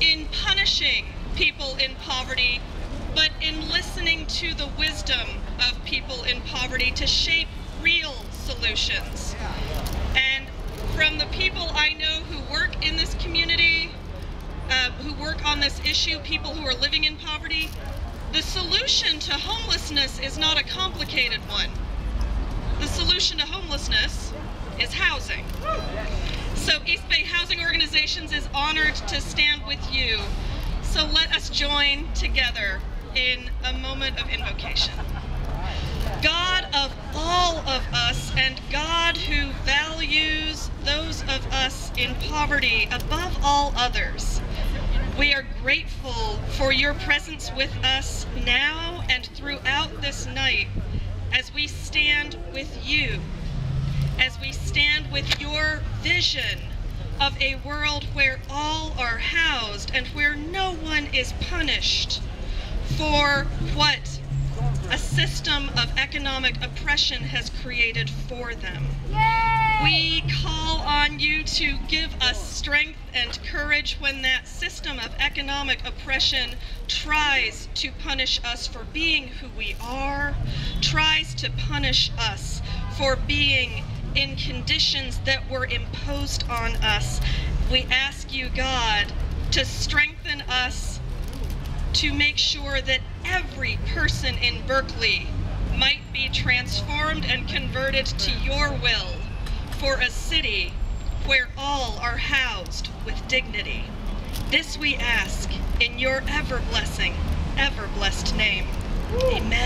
in punishing people in poverty, but in listening to the wisdom of people in poverty to shape real solutions. And from the people I know who work in this community, uh, who work on this issue, people who are living in poverty, the solution to homelessness is not a complicated one. The solution to homelessness is housing. So East Bay Housing Organizations is honored to stand with you. So let us join together in a moment of invocation. God of all of us and God who values those of us in poverty above all others, we are grateful for your presence with us now and throughout this night as we stand with you, as we stand with your vision of a world where all are housed and where no one is punished for what a system of economic oppression has created for them. We call on you to give us strength and courage when that system of economic oppression tries to punish us for being who we are, tries to punish us for being in conditions that were imposed on us. We ask you, God, to strengthen us to make sure that every person in Berkeley might be transformed and converted to your will for a city where all are housed with dignity. This we ask in your ever blessing, ever blessed name. Amen.